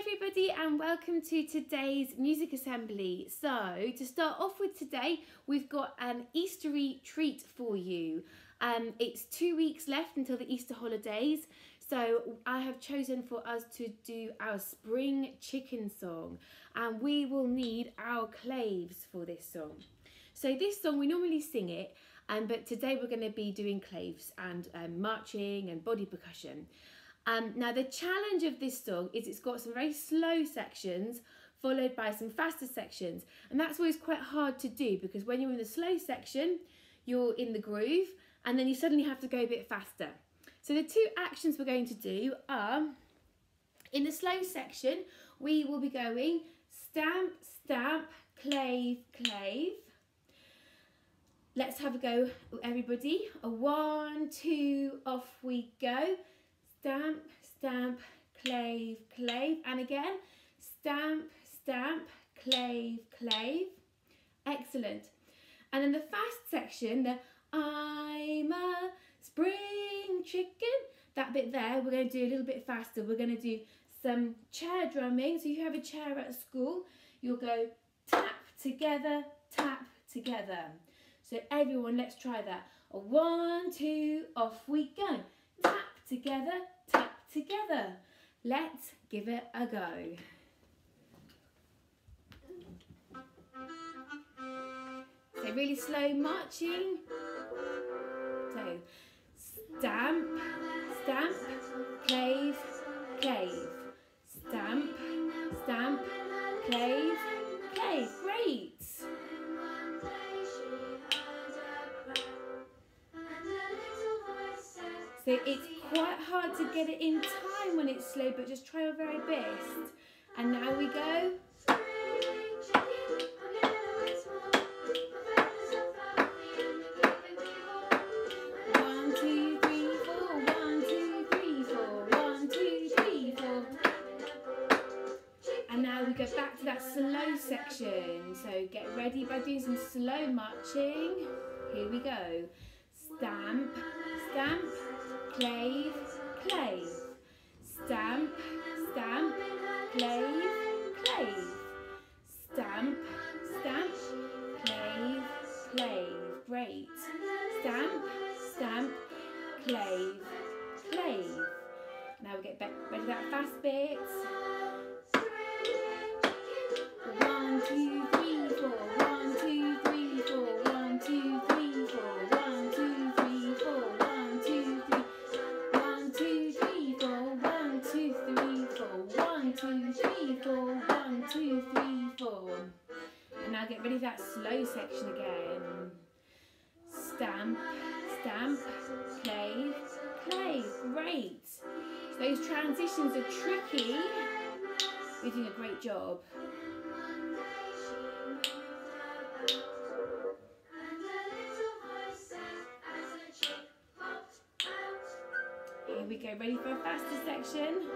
everybody and welcome to today's music assembly. So to start off with today we've got an Eastery treat for you. Um, it's two weeks left until the Easter holidays so I have chosen for us to do our spring chicken song and we will need our claves for this song. So this song we normally sing it um, but today we're going to be doing claves and um, marching and body percussion. Um, now the challenge of this song is it's got some very slow sections followed by some faster sections and that's always quite hard to do because when you're in the slow section you're in the groove and then you suddenly have to go a bit faster. So the two actions we're going to do are in the slow section we will be going stamp, stamp, clave, clave. Let's have a go everybody. A one, two, off we go stamp, stamp, clave, clave. And again, stamp, stamp, clave, clave. Excellent. And in the fast section, the I'm a spring chicken, that bit there, we're going to do a little bit faster. We're going to do some chair drumming. So you have a chair at school, you'll go tap together, tap together. So everyone, let's try that. A one, two, off we go. Together, tap together. Let's give it a go. So really slow marching. So stamp, stamp, clave, clave. Stamp, stamp, clave, clave. Great. So it's quite hard to get it in time when it's slow, but just try your very best. And now we go. One, two, three, four. One, two, three, four. One, two, three, four. And now we go back to that slow section. So get ready by doing some slow marching. Here we go. Stamp, stamp, clave, clave. That slow section again. Stamp, stamp, play, play. Great. Those transitions are tricky. You're doing a great job. Here we go, ready for a faster section?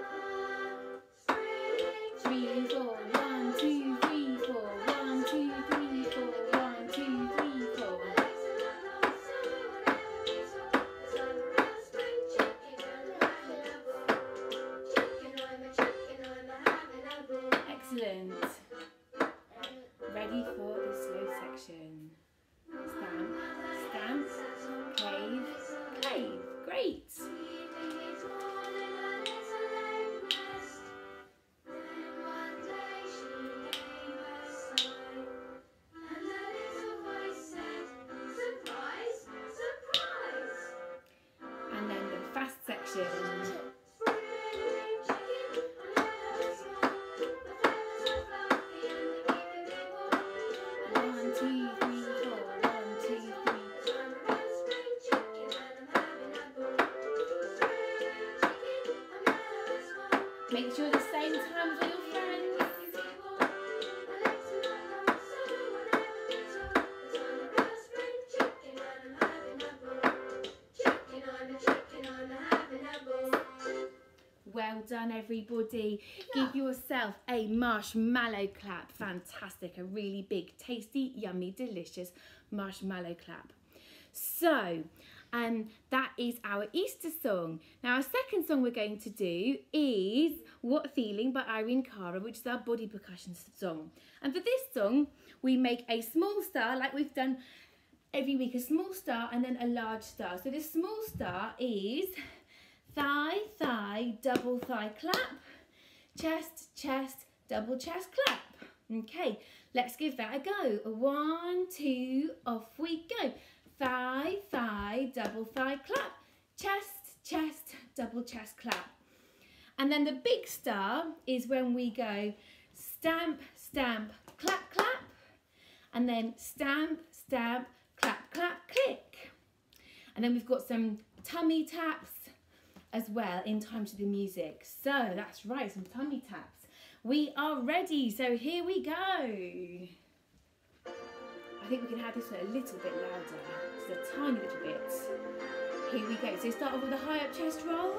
Make sure the same time as all your friends. Well done, everybody. Give yourself a marshmallow clap. Fantastic. A really big, tasty, yummy, delicious marshmallow clap. So, and that is our Easter song. Now, our second song we're going to do is What Feeling by Irene Cara, which is our body percussion song. And for this song, we make a small star like we've done every week, a small star and then a large star. So the small star is thigh, thigh, double thigh clap, chest, chest, double chest clap. Okay, let's give that a go. One, two, off we go. Thigh, thigh, double thigh clap, chest, chest, double chest clap. And then the big star is when we go stamp, stamp, clap, clap, and then stamp, stamp, clap, clap, click. And then we've got some tummy taps as well in time to the music. So that's right, some tummy taps. We are ready, so here we go. I think we can have this one a little bit louder, just a tiny little bit. Here we go. So start off with a high up chest roll.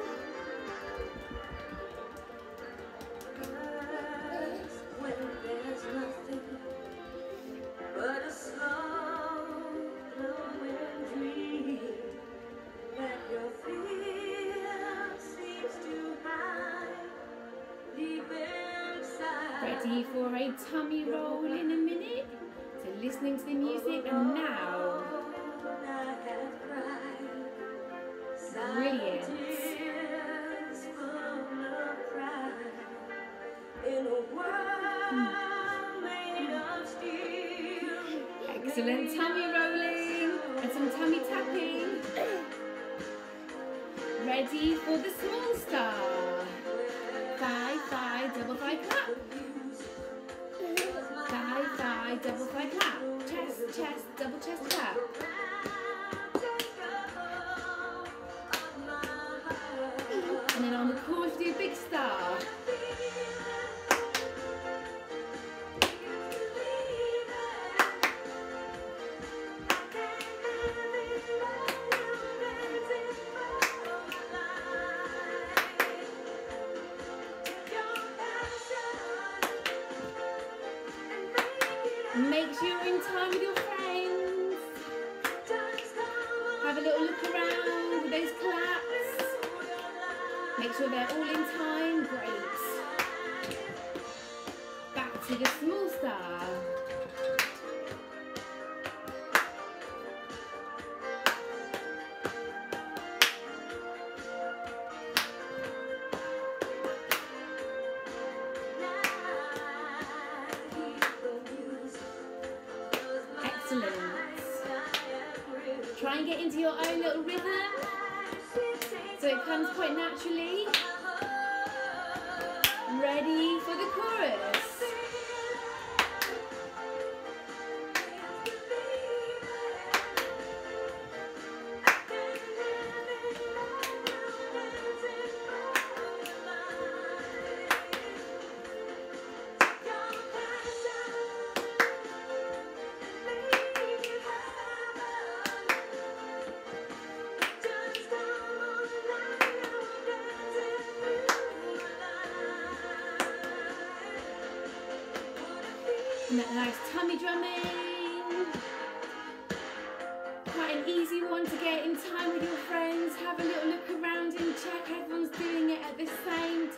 Ready for a tummy roll in a minute? So listening to the music and now. Brilliant. Excellent tummy rolling and some tummy tapping. Ready for the small star. Thigh, thigh, double thigh clap. Double thigh clap. Chest, chest, double chest clap. And then on the chorus, do a big star. Make sure you're in time with your friends. Have a little look around with those claps. Make sure they're all in time. Great. Back to the small star. Get into your own little rhythm so it comes quite naturally. Nice tummy drumming. Quite an easy one to get in time with your friends. Have a little look around and check everyone's doing it at the same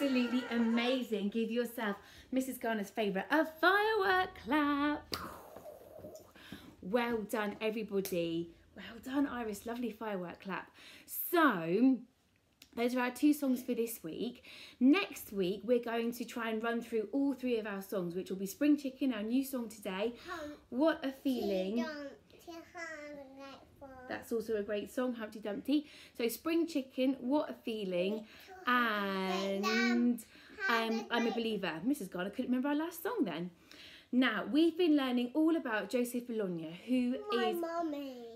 Absolutely amazing. Give yourself Mrs. Garner's favourite a firework clap. Well done, everybody. Well done, Iris. Lovely firework clap. So, those are our two songs for this week. Next week, we're going to try and run through all three of our songs, which will be Spring Chicken, our new song today. What a feeling. That's also a great song, Humpty Dumpty. So Spring Chicken, What a Feeling, and um, I'm a Believer. Mrs. God, I couldn't remember our last song then. Now, we've been learning all about Joseph Bologne, who My is...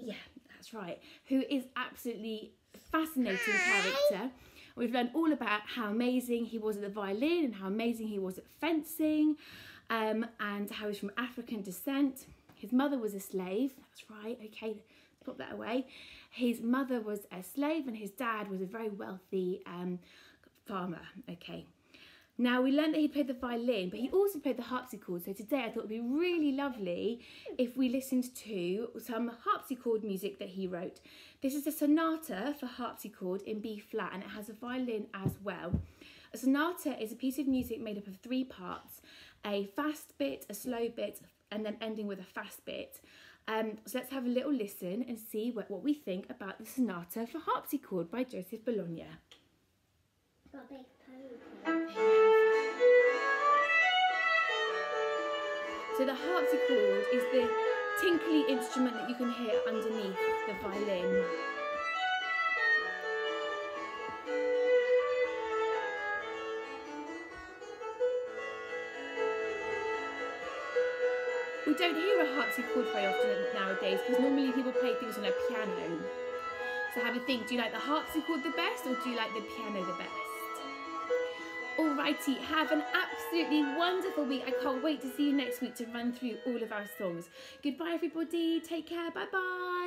Yeah, that's right. Who is absolutely fascinating Hi. character. We've learned all about how amazing he was at the violin and how amazing he was at fencing um, and how he's from African descent. His mother was a slave. That's right. Okay, put that away. His mother was a slave, and his dad was a very wealthy um, farmer. Okay. Now we learned that he played the violin, but he also played the harpsichord. So today I thought it'd be really lovely if we listened to some harpsichord music that he wrote. This is a sonata for harpsichord in B flat, and it has a violin as well. A sonata is a piece of music made up of three parts: a fast bit, a slow bit, and then ending with a fast bit. Um, so let's have a little listen and see what, what we think about the sonata for harpsichord by Joseph Bologne. Got a big pony. So the harpsichord is the tinkly instrument that you can hear underneath the violin. We don't hear a harpsichord very often nowadays because normally people play things on a piano. So have a think, do you like the harpsichord the best or do you like the piano the best? Alrighty, have an absolutely wonderful week. I can't wait to see you next week to run through all of our songs. Goodbye, everybody. Take care. Bye bye.